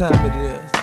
time it is.